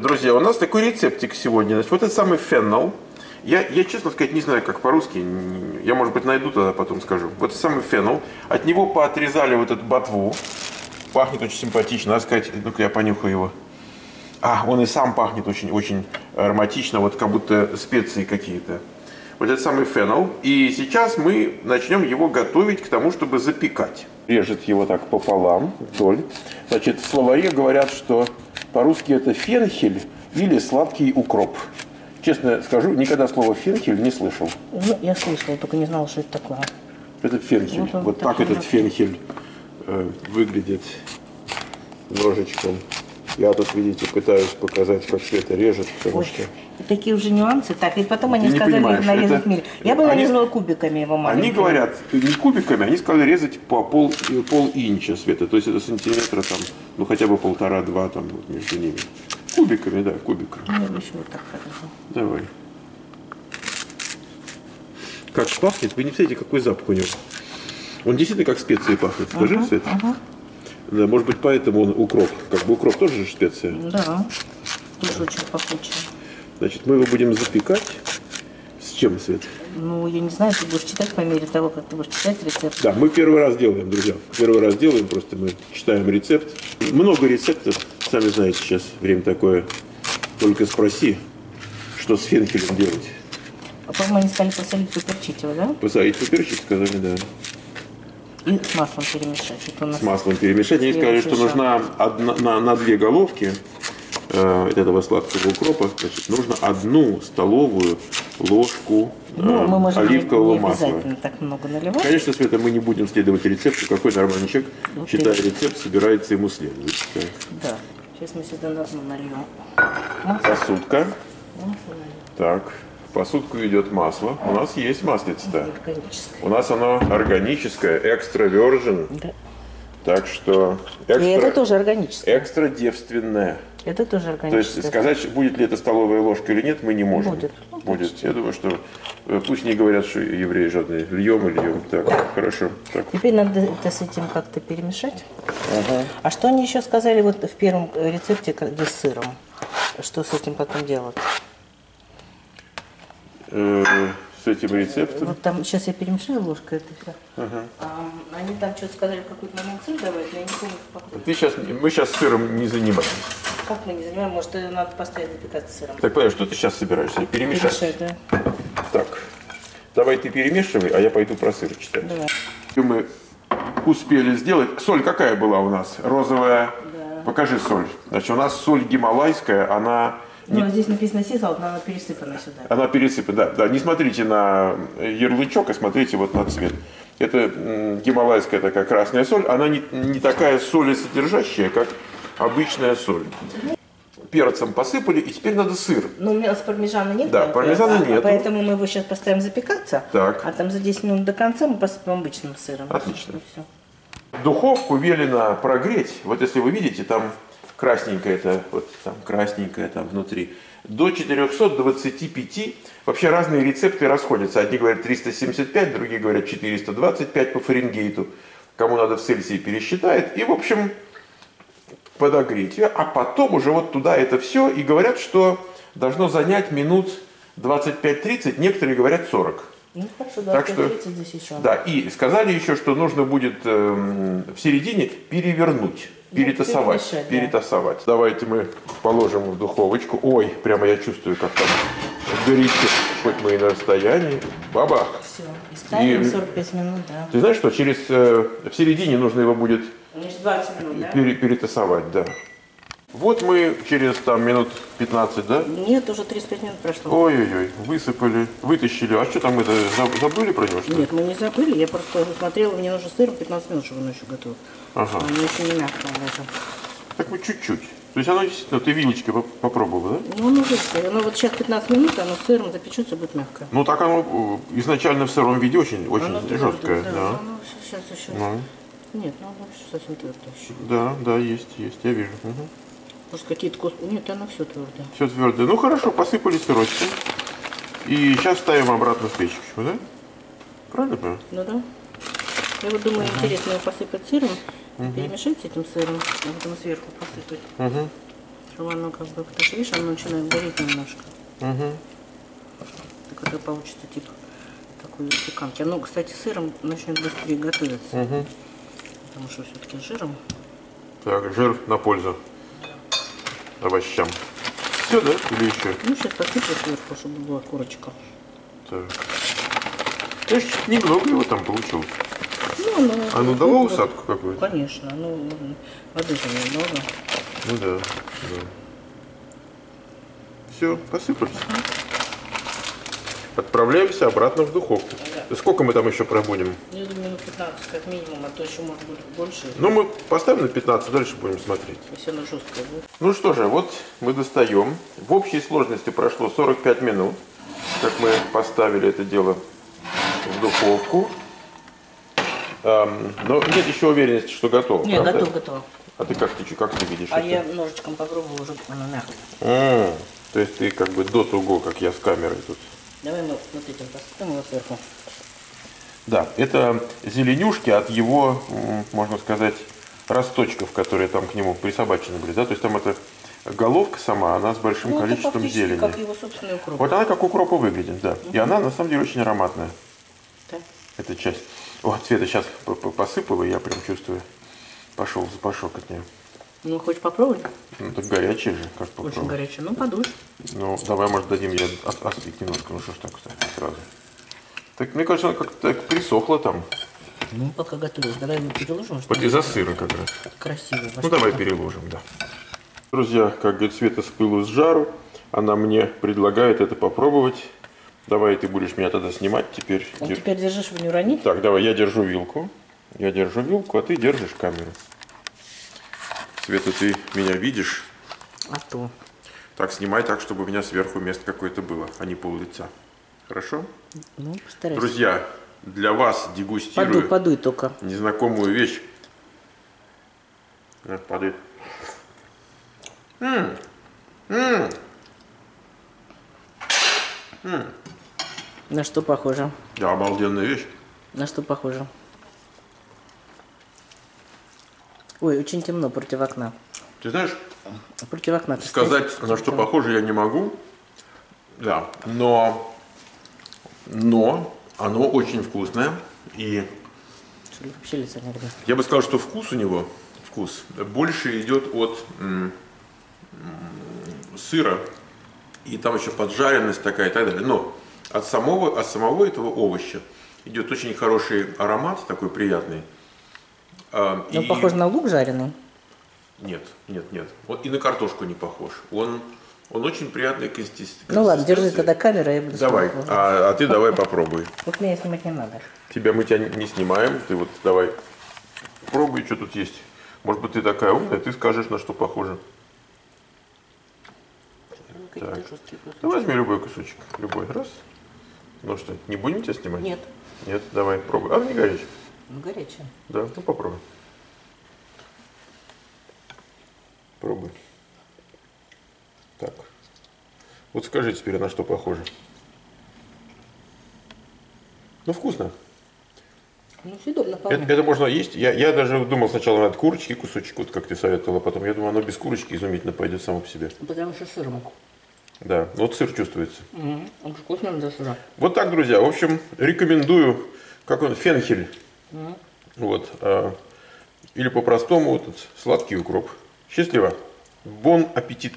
Друзья, у нас такой рецептик сегодня. Значит, вот этот самый феннел. Я, я, честно сказать, не знаю, как по-русски. Я, может быть, найду тогда потом скажу. Вот этот самый феннел. От него поотрезали вот эту ботву. Пахнет очень симпатично. Надо сказать, ну-ка я понюхаю его. А, он и сам пахнет очень-очень ароматично, вот как будто специи какие-то. Вот этот самый феннел. И сейчас мы начнем его готовить к тому, чтобы запекать. Режет его так пополам, вдоль. Значит, в словаре говорят, что по-русски это фенхель или сладкий укроп. Честно скажу, никогда слова фенхель не слышал. Ну, я слышала, только не знала, что это такое. Это фенхель. Вот Вот, так этот вот. фенхель э, выглядит ножичком. Я тут, видите, пытаюсь показать, как все это режет, потому Ой, что и такие уже нюансы. Так, и потом они Ты не сказали понимаешь, нарезать это- мили. Я бы они- нарезала кубиками его они маленькими. говорят не кубиками, они сказали резать по пол, пол инча света, то есть это сантиметра там, ну хотя бы полтора-два там вот между ними. Кубиками, да, кубиками. Ну, я бы еще вот так хорошо. Давай. Как пахнет, вы не представляете, какой запах у него. Он действительно как специи пахнет. Скажи, Свет. Да, может быть, поэтому он укроп. Как бы укроп тоже же специя. Да, тоже очень пахучий. Значит, мы его будем запекать. С чем, Свет? Ну, я не знаю, ты будешь читать по мере того, как ты будешь читать рецепт. Да, мы первый раз делаем, друзья. Первый раз делаем, просто мы читаем рецепт. Много рецептов, сами знаете, сейчас время такое. Только спроси, что с фенхелем делать. А по-моему, они сказали посолить, поперчить его, да? Посадить поперчик, сказали, да. И с маслом перемешать. Нас с маслом перемешать. Они сказали, что нужна одна, на, на две головки э, этого сладкого укропа, значит, нужно одну столовую ложку э, Ну, мы можем не- оливкового не масла. обязательно так много наливать. Конечно, Света, мы не будем следовать рецепту. Какой нормальный человек, Ну, читая ты- рецепт, собирается ему следовать. Да. Сейчас мы сюда дно нальем. Масло. Посудка. Масло. Так, посудку идет масло. У нас есть маслица. У нас оно органическое, экстра virgin. Да. Так что И это экстра, тоже органическое. экстра девственное. Это тоже То органическое. есть сказать, будет ли это столовая ложка или нет, мы не можем. Будет. Ну, Будет. Я думаю, что э, пусть не говорят, что евреи жадные. Льем и льем. Так, хорошо. Так. Теперь надо это с этим как-то перемешать. А что они еще сказали вот в первом э, рецепте, где с сыром? Что с этим потом делать? Э, с этим рецептом. Вот там сейчас я перемешаю ложкой это все. они там что-то сказали, какой-то момент сыр давать, но я не помню, какой. Ты сейчас, мы сейчас сыром не занимаемся. Как мы не занимаем, может, надо поставить запекаться сыром. Так, понимаешь, что ты сейчас собираешься? Перемешать. Перемешать, да. Так, давай ты перемешивай, а я пойду про сыр читать. Давай. Мы успели сделать. Соль какая была у нас? Розовая. Покажи соль. Значит, у нас соль гималайская, она Ну, а здесь написано сисал, но она пересыпана сюда. Она пересыпана, да, да. Не смотрите на ярлычок, а смотрите вот на цвет. Это гималайская такая красная соль. Она не, не такая солесодержащая, как обычная соль. Перцем посыпали, и теперь надо сыр. Ну, у меня с пармезана нет. Да, пармезана а- нету. Поэтому мы его сейчас поставим запекаться. Так. А там за 10 минут до конца мы посыпем обычным сыром. Отлично. Духовку велено прогреть. Вот если вы видите, там красненькое это, вот там красненькое там внутри. До 425. Вообще разные рецепты расходятся. Одни говорят 375, другие говорят 425 по Фаренгейту. Кому надо в Цельсии пересчитает. И, в общем, подогреть ее. А потом уже вот туда это все. И говорят, что должно занять минут 25-30. Некоторые говорят 40. Ну, хорошо, да, Так что- 30 здесь еще. Да, и сказали еще, что нужно будет эм, в середине перевернуть, перетасовать. да. перетасовать. Давайте мы положим в духовочку. Ой, прямо я чувствую, как там горячо, хоть мы и на расстоянии. Баба, Все. И ставим И- 45 минут, да. ты знаешь, что через э, в середине нужно его будет Значит, 20 минут, да? пере- перетасовать, да. Вот мы через там минут 15, да? Нет, уже 35 минут прошло. Ой-ой-ой, высыпали, вытащили. А что там это, заб- забыли про него, что ли? Нет, мы не забыли, я просто смотрела, мне нужно сыр 15 минут, чтобы он еще готов. Ага. Он еще не мягкий даже. Так мы чуть-чуть. То есть оно действительно, ты вилочкой поп- попробовал, да? Ну, оно выше. Оно вот сейчас 15 минут, оно сыром запечется, будет мягкое. Ну так оно э, изначально в сыром виде очень, очень Оно твердое, жесткое. Да, Да. оно сейчас еще... Ну, Нет, ну оно совсем твердое еще. да, да, есть, есть, я вижу. Может, какие-то кос... Нет, оно все твердое. Все твердое. Ну хорошо, посыпали сырочком. И сейчас ставим обратно в печь. Почему, да? Правильно понимаю? Ну да. Я вот думаю, интересно его посыпать сыром, перемешать с этим сыром, а потом сверху посыпать. Чтобы оно как бы, ты же видишь, оно начинает гореть немножко. Угу. Так это получится типа такой запеканки. Оно, кстати, сыром начнет быстрее готовиться. Угу. Потому что все-таки жиром. Так, жир на пользу овощам. Все, да? Или еще? Ну, сейчас посыплю сверху, чтобы была корочка. Так. Я ж немного его там получил. Ну, оно, Оно дало ну, усадку какую-то? Конечно, ну, м, воды же немного. Ну да, да. Все, посыпались. Отправляемся обратно в духовку. Сколько мы там еще пробудем? Я думаю, минут 15 как минимум, а то еще может быть больше, Ну, мы поставим на 15, дальше будем смотреть. если оно жесткое будет. Ну что же, вот мы достаем. В общей сложности прошло 45 минут, как мы поставили это дело в духовку. Ам, но нет еще уверенности, что готово. Не, правда? готово, готово. А ты как, ты, как ты видишь А это? я ножичком попробовала, уже оно мягкое. То есть ты как бы до того, как я с камерой тут. Давай мы вот этим посыпем его сверху. Да, это зеленюшки от его, можно сказать, росточков, которые там к нему присобачены были. Да? То есть там эта головка сама, она с большим Ну, это количеством фактически зелени. как его собственный укроп. Вот она как укропа выглядит, да. И она на самом деле очень ароматная, Да. эта часть. Вот Света сейчас посыпала, я прям чувствую, пошел запашок от нее. Ну, хочешь попробовать? Ну, так горячая же, как Очень попробуй. горячее. Ну, подуй. Ну, давай, может, дадим ей от- остыть немножко. Ну, что ж так, сразу. Так, мне кажется, она как-то так присохла там. Ну, пока готовилась. Давай его переложим, Вот из-за сыра как раз. красиво. Ну, давай переложим, да. Друзья, как говорит Света, с пылу с жару. Она мне предлагает это попробовать. Давай ты будешь меня тогда снимать теперь. Ну, теперь держи, чтобы не уронить. Так, давай, я держу вилку. Я держу вилку, а ты держишь камеру. Света, ты меня видишь? А то. Так, снимай так, чтобы у меня сверху место какое-то было, а не пол лица. Хорошо? Ну, постарайся. Друзья, для вас Подуй, дегустирую подуй только. незнакомую вещь. На, падает. На что похоже? Да, обалденная вещь. На что похоже? Ой, очень темно против окна. Ты знаешь, Против окна. ты сказать, стоишь? на что похоже, я не могу. Да, но, но оно очень вкусное. И Что вообще лица не я бы сказал, что вкус у него, вкус, больше идет от сыра. И там еще поджаренность такая и так далее. Но от самого, от самого этого овоща идет очень хороший аромат, такой приятный. А, Ну, и- похоже на лук жареный. Нет, нет, нет. Он и на картошку не похож. Он, он очень приятный консистенции. Ну ладно, держи тогда камеру, я буду Давай, снимать. а, а ты давай попробуй. Вот меня снимать не надо. Тебя мы тебя не снимаем, ты вот давай пробуй, что тут есть. Может быть, ты такая умная, ты скажешь, на что похоже. Кусочки. Ну, возьми любой кусочек, любой. Раз. Ну что, не будем тебя снимать? Нет. Нет, давай, пробуй. А, не горячий. Ну, горячее. Да, ну попробуй. Пробуй. Так. Вот скажи теперь, на что похоже. Ну, вкусно. Ну, съедобно Это, вполне. это можно есть. Я, я даже думал сначала от курочки кусочек, вот как ты советовала, а потом я думаю, оно без курочки изумительно пойдет само по себе. Потому что сыром. Да, вот сыр чувствуется. Угу. Он вкусный для сыра. Вот так, друзья. В общем, рекомендую, как он, фенхель. Вот. а, или по-простому этот сладкий укроп. Счастливо. Бон аппетит.